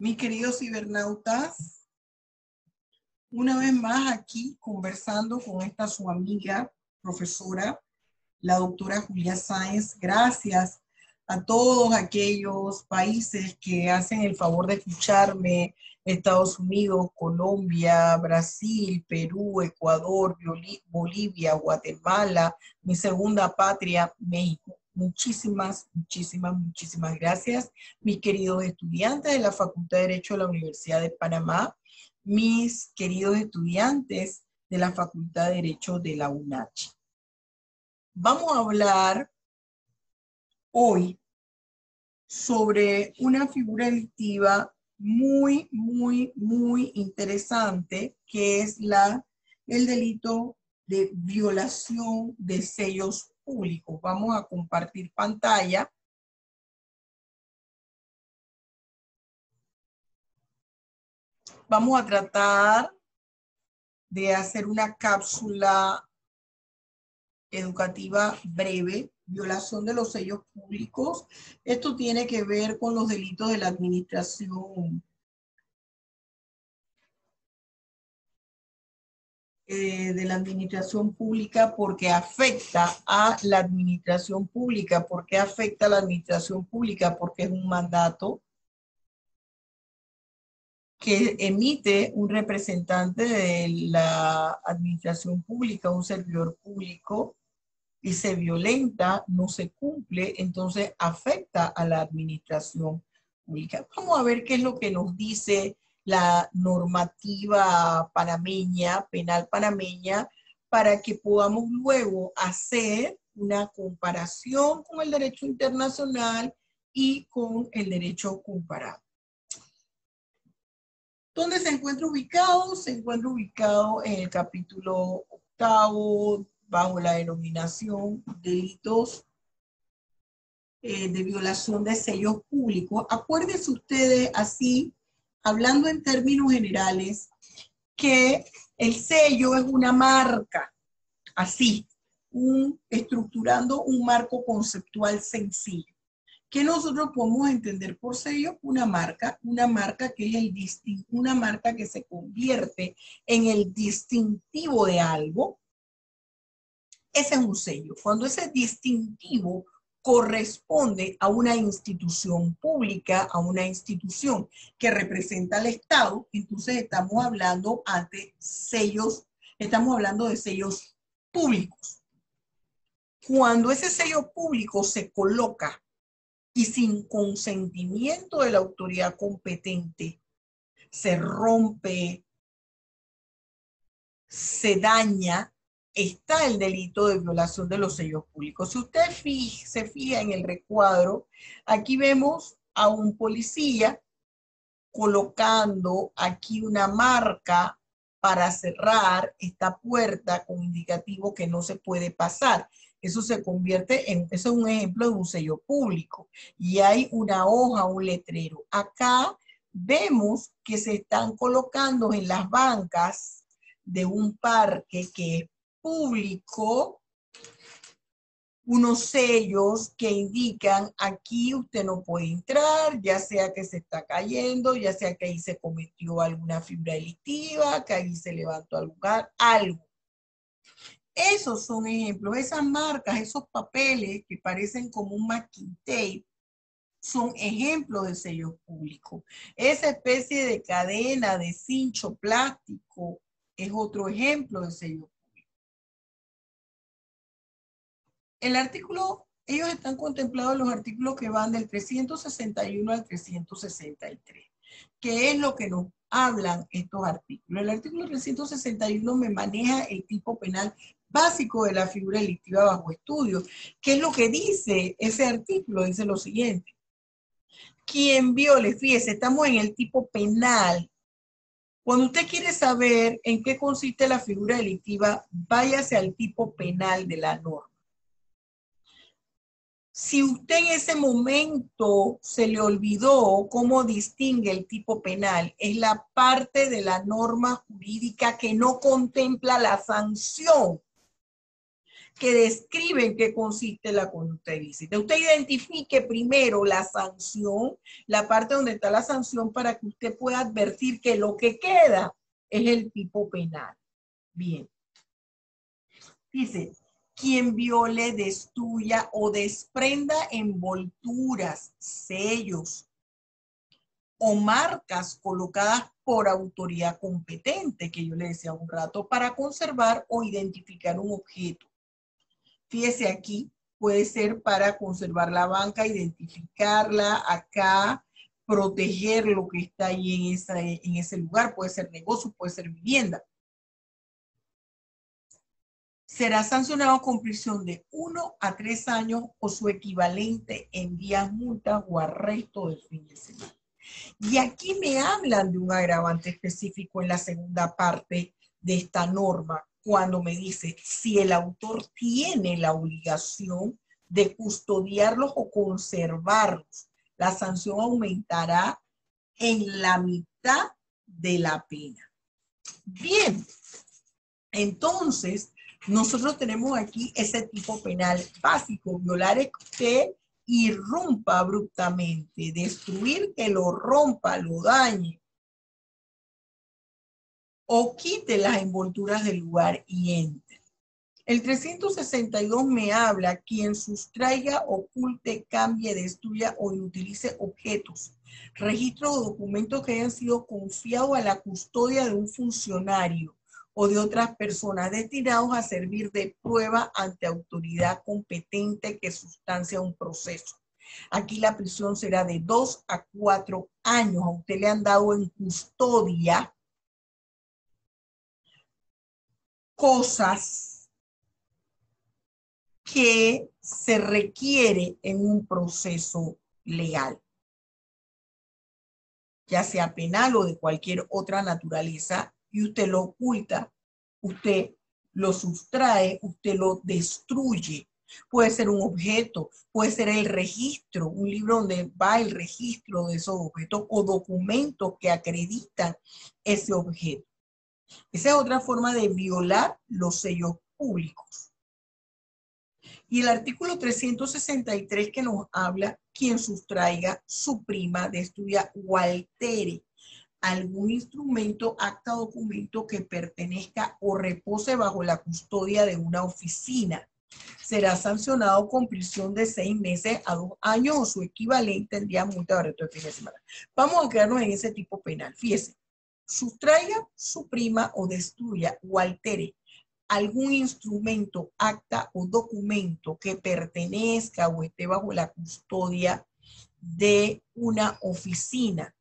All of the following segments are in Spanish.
Mis queridos cibernautas, una vez más aquí conversando con esta su amiga, profesora, la doctora Julia Sáenz. Gracias a todos aquellos países que hacen el favor de escucharme, Estados Unidos, Colombia, Brasil, Perú, Ecuador, Bolivia, Guatemala, mi segunda patria, México. Muchísimas, muchísimas, muchísimas gracias, mis queridos estudiantes de la Facultad de Derecho de la Universidad de Panamá, mis queridos estudiantes de la Facultad de Derecho de la UNACH. Vamos a hablar hoy sobre una figura delictiva muy, muy, muy interesante, que es la, el delito de violación de sellos Vamos a compartir pantalla. Vamos a tratar de hacer una cápsula educativa breve, violación de los sellos públicos. Esto tiene que ver con los delitos de la administración Eh, de la administración pública porque afecta a la administración pública. ¿Por qué afecta a la administración pública? Porque es un mandato que emite un representante de la administración pública, un servidor público, y se violenta, no se cumple, entonces afecta a la administración pública. Vamos a ver qué es lo que nos dice la normativa panameña, penal panameña, para que podamos luego hacer una comparación con el derecho internacional y con el derecho comparado. ¿Dónde se encuentra ubicado? Se encuentra ubicado en el capítulo octavo, bajo la denominación delitos eh, de violación de sellos públicos. Acuérdense ustedes así hablando en términos generales, que el sello es una marca, así, un, estructurando un marco conceptual sencillo. ¿Qué nosotros podemos entender por sello? Una marca, una marca que es el una marca que se convierte en el distintivo de algo. Ese es un sello. Cuando ese distintivo corresponde a una institución pública, a una institución que representa al Estado, entonces estamos hablando ante sellos, estamos hablando de sellos públicos. Cuando ese sello público se coloca y sin consentimiento de la autoridad competente, se rompe, se daña, está el delito de violación de los sellos públicos. Si usted se fija en el recuadro, aquí vemos a un policía colocando aquí una marca para cerrar esta puerta con indicativo que no se puede pasar. Eso se convierte en, eso es un ejemplo de un sello público. Y hay una hoja, un letrero. Acá vemos que se están colocando en las bancas de un parque que es público unos sellos que indican aquí usted no puede entrar, ya sea que se está cayendo, ya sea que ahí se cometió alguna fibra delictiva, que ahí se levantó al lugar, algo. Esos son ejemplos, esas marcas, esos papeles que parecen como un masking tape, son ejemplos de sellos públicos. Esa especie de cadena de cincho plástico es otro ejemplo de sello El artículo, ellos están contemplados los artículos que van del 361 al 363. ¿Qué es lo que nos hablan estos artículos? El artículo 361 me maneja el tipo penal básico de la figura delictiva bajo estudio. ¿Qué es lo que dice ese artículo? Dice lo siguiente. Quien viole, fíjese, estamos en el tipo penal. Cuando usted quiere saber en qué consiste la figura delictiva, váyase al tipo penal de la norma. Si usted en ese momento se le olvidó cómo distingue el tipo penal, es la parte de la norma jurídica que no contempla la sanción. que describen qué consiste la conducta ilícita. Usted identifique primero la sanción, la parte donde está la sanción para que usted pueda advertir que lo que queda es el tipo penal. Bien. Dice, quien viole, destruya o desprenda envolturas, sellos o marcas colocadas por autoridad competente, que yo le decía un rato, para conservar o identificar un objeto. Fíjese aquí, puede ser para conservar la banca, identificarla acá, proteger lo que está ahí en, en ese lugar, puede ser negocio, puede ser vivienda será sancionado con prisión de uno a tres años o su equivalente en días multas o arresto de fin de semana. Y aquí me hablan de un agravante específico en la segunda parte de esta norma, cuando me dice si el autor tiene la obligación de custodiarlos o conservarlos, la sanción aumentará en la mitad de la pena. Bien, entonces, nosotros tenemos aquí ese tipo penal básico, violar es que irrumpa abruptamente, destruir que lo rompa, lo dañe o quite las envolturas del lugar y entre. El 362 me habla quien sustraiga, oculte, cambie, destruya o inutilice objetos, registros o documentos que hayan sido confiados a la custodia de un funcionario o de otras personas destinados a servir de prueba ante autoridad competente que sustancia un proceso. Aquí la prisión será de dos a cuatro años. A usted le han dado en custodia cosas que se requiere en un proceso legal, ya sea penal o de cualquier otra naturaleza y usted lo oculta, usted lo sustrae, usted lo destruye. Puede ser un objeto, puede ser el registro, un libro donde va el registro de esos objetos o documentos que acreditan ese objeto. Esa es otra forma de violar los sellos públicos. Y el artículo 363 que nos habla, quien sustraiga, suprima, destruya o altere algún instrumento, acta, documento que pertenezca o repose bajo la custodia de una oficina. Será sancionado con prisión de seis meses a dos años o su equivalente en día multa de reto de fin de semana. Vamos a quedarnos en ese tipo penal. Fíjese, sustraiga, suprima o destruya o altere algún instrumento, acta o documento que pertenezca o esté bajo la custodia de una oficina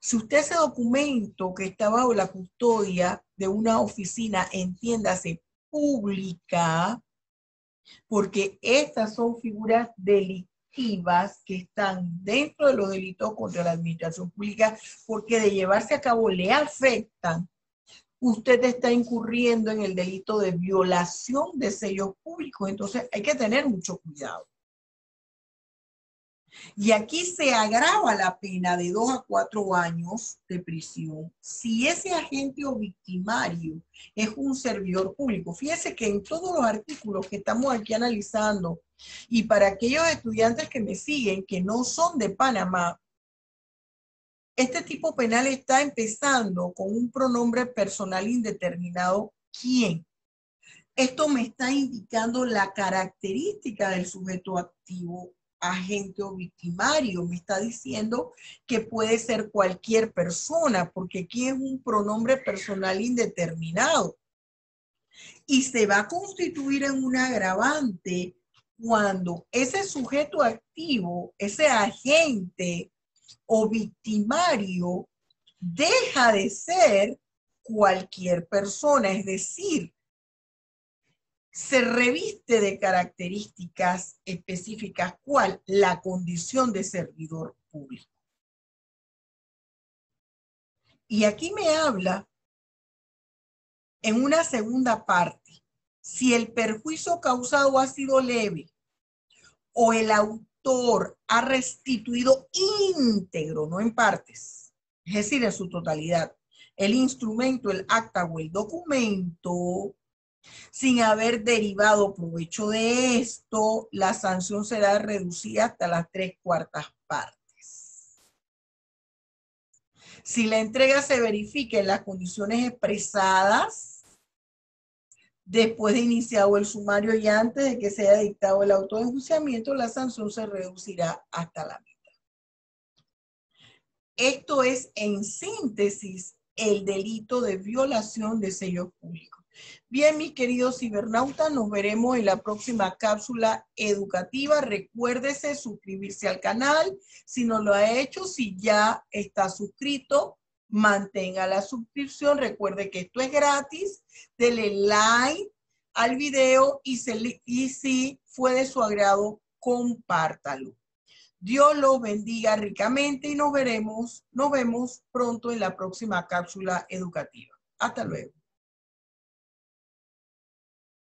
si usted ese documento que está bajo la custodia de una oficina, entiéndase, pública, porque estas son figuras delictivas que están dentro de los delitos contra la administración pública, porque de llevarse a cabo le afectan, usted está incurriendo en el delito de violación de sellos públicos. Entonces hay que tener mucho cuidado. Y aquí se agrava la pena de dos a cuatro años de prisión si ese agente o victimario es un servidor público. Fíjese que en todos los artículos que estamos aquí analizando, y para aquellos estudiantes que me siguen que no son de Panamá, este tipo penal está empezando con un pronombre personal indeterminado, ¿quién? Esto me está indicando la característica del sujeto activo agente o victimario, me está diciendo que puede ser cualquier persona, porque aquí es un pronombre personal indeterminado. Y se va a constituir en un agravante cuando ese sujeto activo, ese agente o victimario, deja de ser cualquier persona, es decir, se reviste de características específicas, ¿cuál? La condición de servidor público. Y aquí me habla en una segunda parte, si el perjuicio causado ha sido leve o el autor ha restituido íntegro, no en partes, es decir, en su totalidad, el instrumento, el acta o el documento, Sin haber derivado provecho de esto, la sanción será reducida hasta las tres cuartas partes. Si la entrega se verifica en las condiciones expresadas, después de iniciado el sumario y antes de que sea dictado el auto de enjuiciamiento, la sanción se reducirá hasta la mitad. Esto es, en síntesis, el delito de violación de sellos públicos. Bien, mis queridos cibernautas, nos veremos en la próxima cápsula educativa. Recuérdese suscribirse al canal si no lo ha hecho. Si ya está suscrito, mantenga la suscripción. Recuerde que esto es gratis. Dele like al video y, y si fue de su agrado, compártalo. Dios los bendiga ricamente y nos veremos, nos vemos pronto en la próxima cápsula educativa. Hasta luego.